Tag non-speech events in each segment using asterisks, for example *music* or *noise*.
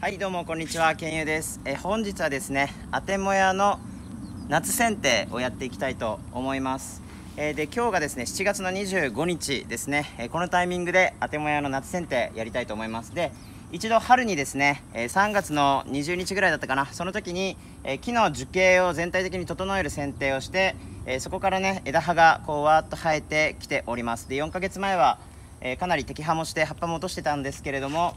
はいどうもこんにちは。けんゆうです。え本日はですねあてもやの夏剪定をやっていきたいと思います。えー、で今日がですね7月の25日ですね、え、このタイミングであてもやの夏剪定やりたいと思います。で一度春にですね、え、3月の20日ぐらいだったかな。その時に、え木の樹形を全体的に整える剪定をして、えそこからね枝葉がこうわーっと生えてきております。で4ヶ月前は、えかなり摘葉もして葉っぱも落としてたんですけれども、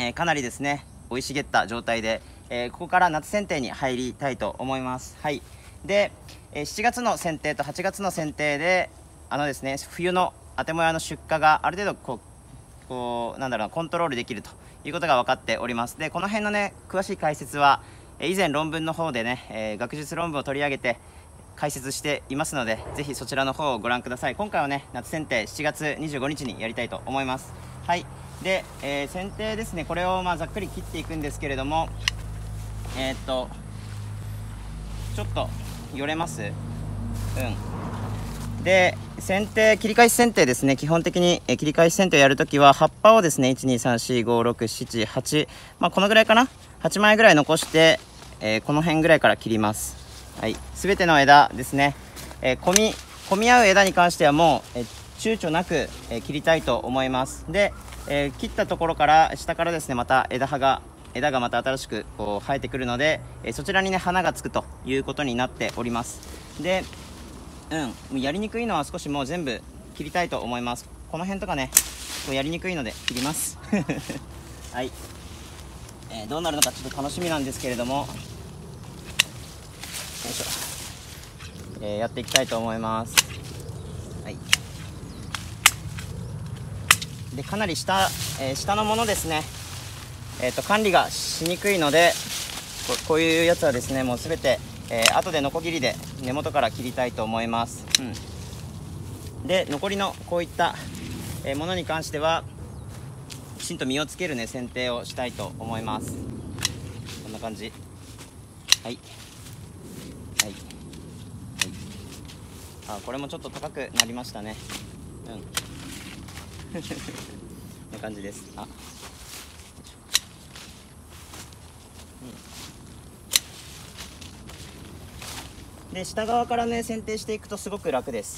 えかなりですね生い茂った状態で、えここから夏剪定に入りたいと思いますはいで、え7月の剪定と8月の剪定であのですね冬のあてもやの出荷がある程度こうこうなんだろうコントロールできるということが分かっておりますでこの辺のね詳しい解説は以前論文の方でね、えー、学術論文を取り上げて解説していますのでぜひそちらの方をご覧ください今回はね夏剪定7月25日にやりたいと思いますはいで、えー、剪定ですね。これをまあざっくり切っていくんですけれどもえー、っとちょっとよれます？うん。で剪定切り返し剪定ですね。基本的にえ切り返し剪定をやるときは葉っぱをですね123456778まあこのぐらいかな？8枚ぐらい残して、えー、この辺ぐらいから切ります。はい。全ての枝ですね、えー、混み混み合う枝に関してはもう、えー、躊躇なく、え切りたいと思います。で、え切ったところから下からですねまた枝葉が枝がまた新しくこう生えてくるので、えそちらにね花がつくということになっております。でうんやりにくいのは少しもう全部切りたいと思います。この辺とかねこうやりにくいので切ります。*laughs* はい、えー、どうなるのかちょっと楽しみなんですけれども。よいしょ、えー、やっていきたいと思いますはいでかなり下、えー、下のものですね。えーと、管理がしにくいのでこういうやつはですねもう全て、えー、後でノコギリで根元から切りたいと思います、うん、で残りのこういった、えものに関してはきちんと実をつけるね剪定をしたいと思います。こんな感じ。はい。はい、はい、あこれもちょっと高くなりましたね。うん。な感じです。あ。で下側からね剪定していくとすごく楽です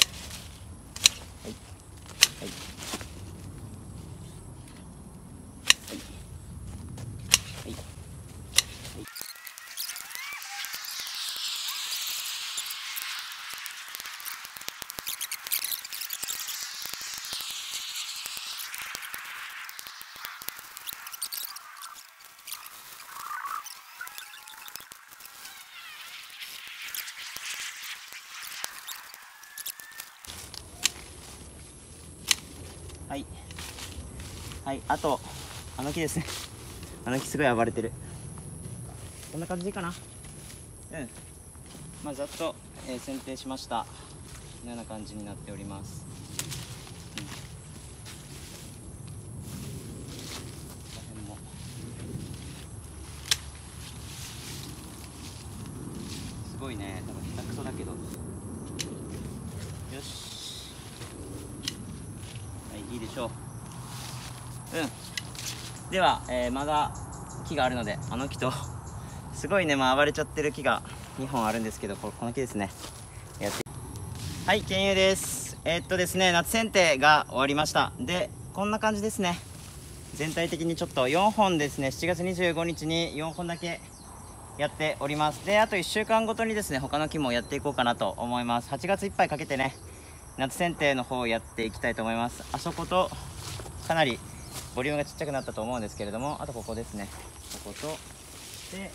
はいはいあとあの木ですね。あの木すごい暴れてる。こんな感じかな？うん。まあざっと、えー、剪定しました。このような感じになっております、うん、この辺も。すごいね。多分下手くそだけど。よし。いいでしょううん。では、えー、間が木があるのであの木と *laughs* すごいね、まあ、暴れちゃってる木が2本あるんですけどこの木ですね。やって。はい研究です。えー、っとですね夏剪定が終わりました。でこんな感じですね。全体的にちょっと4本ですね。7月25日に4本だけやっております。であと1週間ごとにですね他の木もやっていこうかなと思います。8月いっぱいかけてね夏剪定の方をやっていきたいと思います。あそことかなりボリュームがちっちゃくなったと思うんですけれどもあとここですね。こことで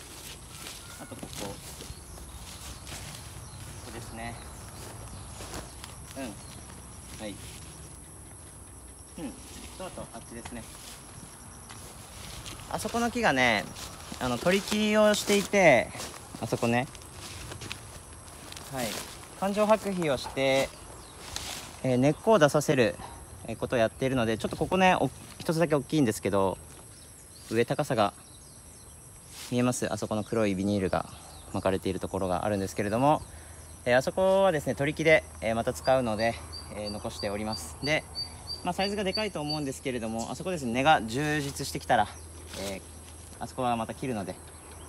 あとここ。ここですね。うん。はい。うん。とあとあっちですね。あそこの木がねあの取り切りをしていてあそこね。はい。環状剥皮をしてえー、根っこを出させることをやっているのでちょっとここね一つだけ大きいんですけど上高さが見えます。あそこの黒いビニールが巻かれているところがあるんですけれども、えー、あそこはですね取り木で、えー、また使うので、えー、残しております。で、まあ、サイズがでかいと思うんですけれどもあそこですね根が充実してきたら、えあそこはまた切るので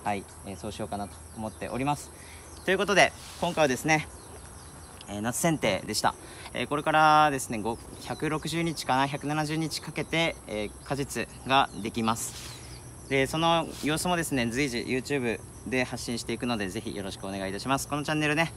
はい、え、そうしようかなと思っております。ということで今回はですね、えー、夏剪定でした、えー、これからですね160日かな170日かけて、え果実ができます。でその様子もですね随時 YouTube で発信していくのでぜひよろしくお願いいたします。このチャンネルね、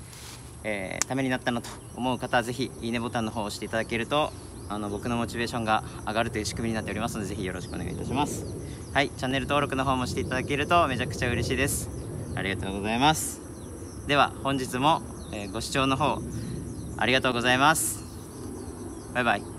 えー、ためになったなと思う方はぜひいいねボタンの方を押していただけるとあの僕のモチベーションが上がるという仕組みになっておりますのでぜひよろしくお願いいたします。はいチャンネル登録の方もしていただけるとめちゃくちゃ嬉しいです。ありがとうございます。では本日も、えー、ご視聴の方ありがとうございます。バイバイ。